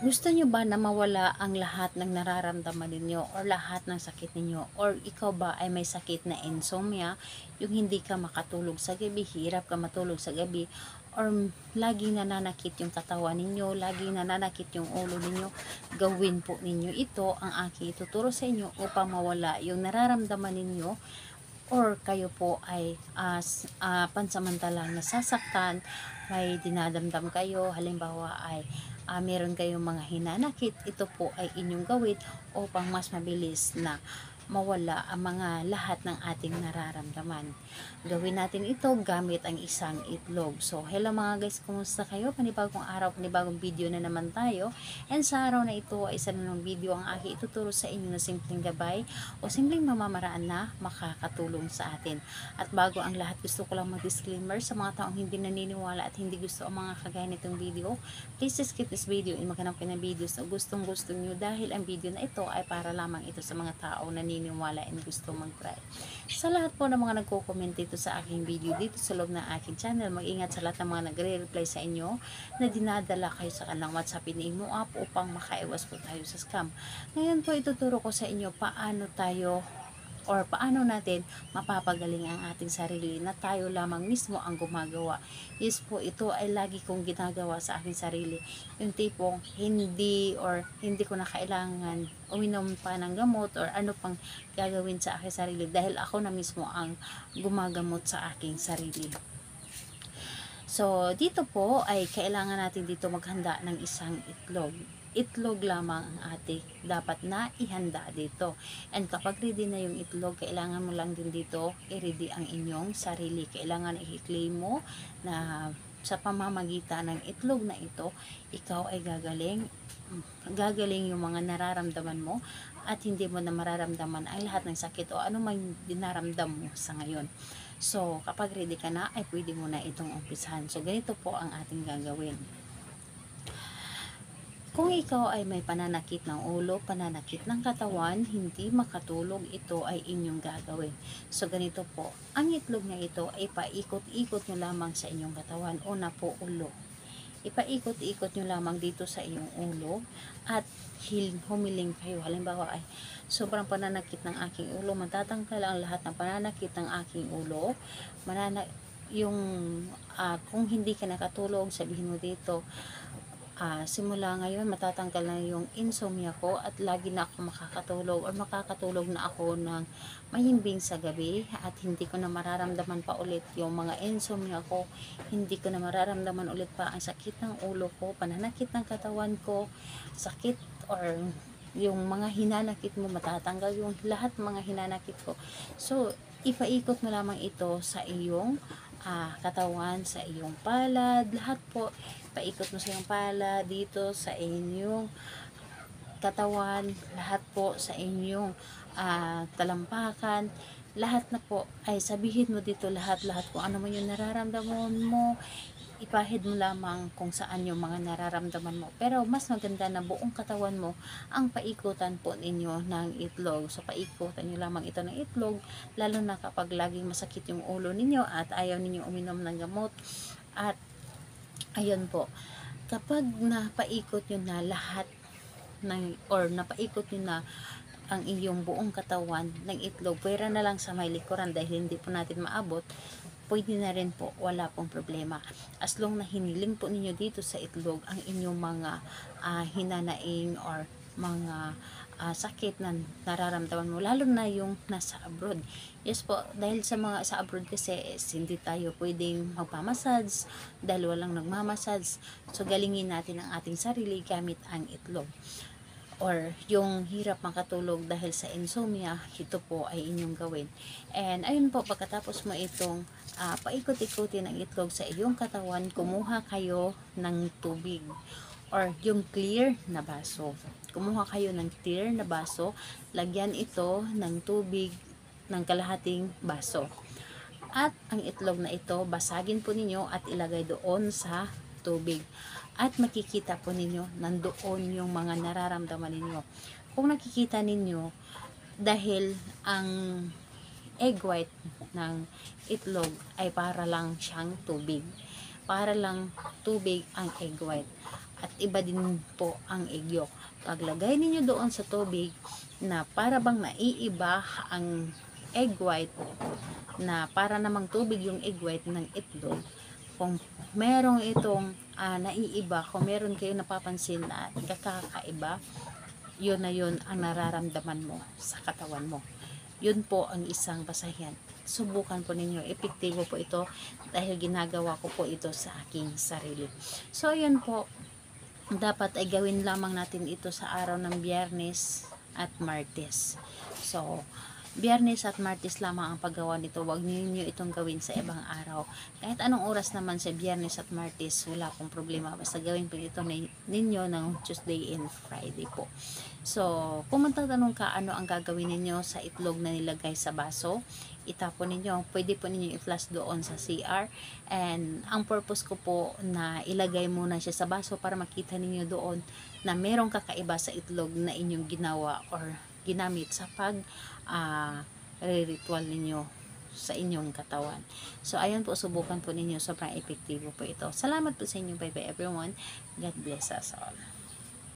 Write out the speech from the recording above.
Gusto nyo ba na mawala ang lahat ng nararamdaman ninyo or lahat ng sakit ninyo? Or ikaw ba ay may sakit na insomnia, yung hindi ka makatulog sa gabi, hirap ka matulog sa gabi, or laging nananakit yung katawan ninyo, laging nananakit yung ulo ninyo, gawin po ninyo ito ang aking ituturo sa inyo upang mawala yung nararamdaman ninyo or kayo po ay as uh, pansamantalang nasasaktan, may dinadamdam kayo, halimbawa ay uh, meron kayong mga hinanakit, ito po ay inyong gawin upang mas mabilis na mawala ang mga lahat ng ating nararamdaman. Gawin natin ito gamit ang isang itlog. So, hello mga guys, kumusta kayo? Panibagong araw, panibagong video na naman tayo. And sa araw na ito ay isa na ng video ang aking ituturo sa inyo na simpleng gabay o simpleng mamamaraan na makakatulong sa atin. At bago ang lahat, gusto ko lang mag-disclaimer sa mga taong hindi naniniwala at hindi gusto ang mga kagaya nitong video. Please skip this video and maghanap kayo ng videos na gustong gusto nyo dahil ang video na ito ay para lamang ito sa mga tao na naniniwala and gusto mag-try. Sa lahat po ng mga nagko-comment dito sa aking video dito sa loob ng aking channel, mag-ingat sa lahat ng mga nagre-reply sa inyo na dinadala kayo sa kanilang WhatsApp mo app upang makaiwas po tayo sa scam. Ngayon po ituturo ko sa inyo paano tayo or paano natin mapapagaling ang ating sarili na tayo lamang mismo ang gumagawa. Yes po, ito ay lagi kong ginagawa sa aking sarili. Yung tipong hindi or hindi ko na kailangan uminom pa ng gamot or ano pang gagawin sa aking sarili dahil ako na mismo ang gumagamot sa aking sarili. So, dito po ay kailangan natin dito maghanda ng isang itlog itlog lamang ang ating dapat na ihanda dito. And kapag ready na yung itlog, kailangan mo lang din dito i-ready ang inyong sarili. Kailangan i-claim mo na sa pamamagitan ng itlog na ito, ikaw ay gagaling gagaling yung mga nararamdaman mo at hindi mo na mararamdaman ang lahat ng sakit o man dinaramdam mo sa ngayon. So, kapag ready ka na, ay pwede mo na itong umpisahan. So, ganito po ang ating gagawin. Kung ikaw ay may pananakit ng ulo, pananakit ng katawan, hindi makatulog, ito ay inyong gagawin. So, ganito po. Ang itlog na ito ay paikot-ikot nyo lamang sa inyong katawan. Una po, ulo. Ipaikot-ikot nyo lamang dito sa inyong ulo at humiling kayo. Halimbawa ay sobrang pananakit ng aking ulo. Matatanggal ang lahat ng pananakit ng aking ulo. Manana yung uh, kung hindi ka nakatulog, sabihin mo dito, uh, simula ngayon matatanggal na yung insomnia ko at lagi na ako makakatulog or makakatulog na ako ng mahimbing sa gabi at hindi ko na mararamdaman pa ulit yung mga insomnia ko. Hindi ko na mararamdaman ulit pa ang sakit ng ulo ko pananakit ng katawan ko sakit or yung mga hinanakit mo matatanggal yung lahat mga hinanakit ko. So ipaikot mo lamang ito sa iyong uh, katawan sa iyong palad. Lahat po paikot mo sa iyong pala dito sa inyong katawan, lahat po sa inyong uh, talampakan, lahat na po. Ay sabihin mo dito lahat-lahat kung ano man yung nararamdaman mo, ipahid mo lamang kung saan yung mga nararamdaman mo. Pero mas maganda na buong katawan mo ang paikutan po ninyo ng itlog. So paikutan nyo lamang ito ng itlog, lalo na kapag laging masakit yung ulo ninyo at ayaw ninyo uminom ng gamot at ayun po kapag napaikot nyo na lahat ng, or napaikot nyo na ang iyong buong katawan ng itlog, pwera na lang sa may likuran dahil hindi po natin maabot, pwede na rin po, wala pong problema. As long na hiniling po ninyo dito sa itlog ang inyong mga uh, hinanaing or mga uh, sakit na nararamdaman mo lalo na yung nasa abroad. Yes po dahil sa mga sa abroad kasi is, hindi tayo pwedeng magpamassage dahil walang nagmamassage. So galingin natin ang ating sarili gamit ang itlog or yung hirap makatulog dahil sa insomnia, ito po ay inyong gawin. And ayun po, pagkatapos mo itong uh, paikot-ikutin ang itlog sa iyong katawan, kumuha kayo ng tubig or yung clear na baso. Kumuha kayo ng clear na baso, lagyan ito ng tubig ng kalahating baso. At ang itlog na ito, basagin po ninyo at ilagay doon sa tubig. At makikita po ninyo, nandoon yung mga nararamdaman ninyo. Kung nakikita ninyo, dahil ang egg white ng itlog ay para lang siyang tubig. Para lang tubig ang egg white At iba din po ang egg yolk. Paglagay ninyo doon sa tubig na para bang naiiba ang egg white na para namang tubig yung egg white ng itlog kung merong itong ah, naiiba, kung meron kayo napapansin na kakaiba, yun na yun ang nararamdaman mo sa katawan mo. Yun po ang isang basahin. Subukan po ninyo. Epektibo po ito dahil ginagawa ko po ito sa aking sarili. So, yun po. Dapat ay gawin lamang natin ito sa araw ng biyernes at martes. So, biyernes at martes lamang ang paggawa nito. Huwag ninyo itong gawin sa ibang araw. Kahit anong oras naman sa biyernes at martes, wala akong problema. Basta gawin po ito ni- ninyo ng Tuesday and Friday po. So, kung magtatanong ka ano ang gagawin ninyo sa itlog na nilagay sa baso, itapon ninyo. Pwede po ninyo i-flash doon sa CR. And ang purpose ko po na ilagay muna siya sa baso para makita ninyo doon na merong kakaiba sa itlog na inyong ginawa or ginamit sa pag ah, ritual ninyo sa inyong katawan. So, ayun po, subukan po ninyo. Sobrang epektibo po ito. Salamat po sa inyo. Bye-bye everyone. God bless us all.